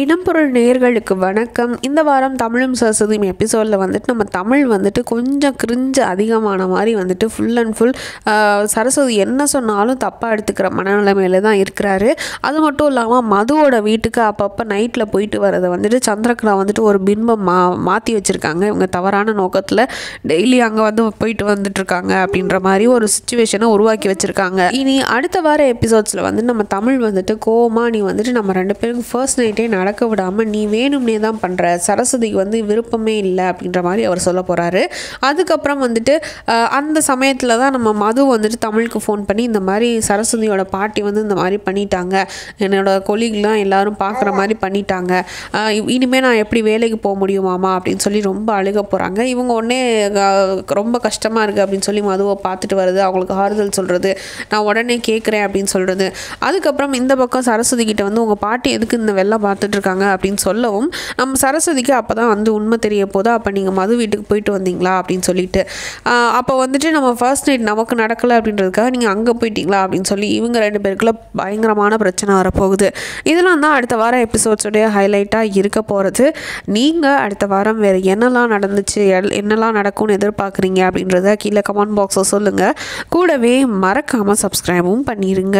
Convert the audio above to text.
இடம்பொருள் நேர்களுக்கு வணக்கம். இந்த வாரம் தமிழும் சரஸ்வதியும் எபிசோடில் வந்துட்டு நம்ம தமிழ் வந்துட்டு கொஞ்சம் கிரிஞ்சு அதிகமான மாதிரி வந்துட்டு ஃபுல் அண்ட் ஃபுல் சரஸ்வதி என்ன சொன்னாலும் தப்பாக எடுத்துக்கிற மனநிலைமையில தான் இருக்கிறாரு. அது மட்டும் இல்லாமல் மதுவோட வீட்டுக்கு அப்பப்போ நைட்டில் போயிட்டு வரதை வந்துட்டு சந்திரகலா வந்துட்டு ஒரு பின்பம் மா மாற்றி வச்சுருக்காங்க. இவங்க தவறான நோக்கத்தில் டெய்லி அங்கே வந்து போயிட்டு வந்துட்டுருக்காங்க அப்படின்ற மாதிரி ஒரு சுச்சுவேஷனை உருவாக்கி வச்சுருக்காங்க. இனி அடுத்த வார எபிசோட்ஸில் வந்து நம்ம தமிழ் வந்துட்டு கோமா நீ வந்துட்டு நம்ம ரெண்டு பேருக்கும் ஃபர்ஸ்ட் நைட்டே நடக்க விடாமல் நீ வேணும்னே தான் பண்ணுற சரஸ்வதிக்கு வந்து விருப்பமே இல்லை அப்படின்ற மாதிரி அவர் சொல்ல போகிறாரு அதுக்கப்புறம் வந்துட்டு அந்த சமயத்தில் தான் நம்ம மது வந்துட்டு தமிழுக்கு ஃபோன் பண்ணி இந்த மாதிரி சரஸ்வதியோட பாட்டி வந்து இந்த மாதிரி பண்ணிட்டாங்க. என்னோட கொலீக்லாம் எல்லாரும் பார்க்குற மாதிரி பண்ணிட்டாங்க. இனிமேல் இ- நான் எப்படி வேலைக்கு போக முடியுமாமா அப்படின்னு சொல்லி ரொம்ப அழுக போகிறாங்க இவங்க உடனே ரொம்ப கஷ்டமாக இருக்குது அப்படின்னு சொல்லி மதுவை பார்த்துட்டு வருது. அவங்களுக்கு ஆறுதல் சொல்கிறது நான் உடனே கேட்குறேன் அப்படின்னு சொல்கிறது அதுக்கப்புறம் இந்த பக்கம் சரஸ்வதி கிட்ட வந்து உங்கள் பாட்டி எதுக்கு இந்த வெள்ளம் பார்த்துட்டு இருக்காங்க அப்படின்னு சொல்லவும் நம்ம சரஸ்வதிக்கு அப்போ தான் வந்து உண்மை தெரிய போதோ அப்போ நீங்கள் மது வீட்டுக்கு போயிட்டு வந்தீங்களா அப்படின்னு சொல்லிட்டு. அப்போ வந்துட்டு நம்ம ஃபர்ஸ்ட் நைட் நமக்கு நடக்கலை அப்படின்றதுக்காக நீங்கள் அங்கே போயிட்டீங்களா அப்படின்னு சொல்லி இவங்க ரெண்டு பேருக்குள்ள பயங்கரமான பிரச்சனை வரப்போகுது. இதெல்லாம் தான் அடுத்த வாரம் எபிசோட்ஸுடைய ஹைலைட்டாக இருக்க போகிறது நீங்கள் அடுத்த வாரம் வேறு என்னெல்லாம் நடந்துச்சு எல்- என்னெல்லாம் நடக்கும்னு எதிர்பார்க்குறீங்க அப்படின்றத கீழே கமெண்ட் பாக்ஸில் சொல்லுங்கள் கூடவே மறக்காமல் சப்ஸ்கிரைபும் பண்ணிடுங்க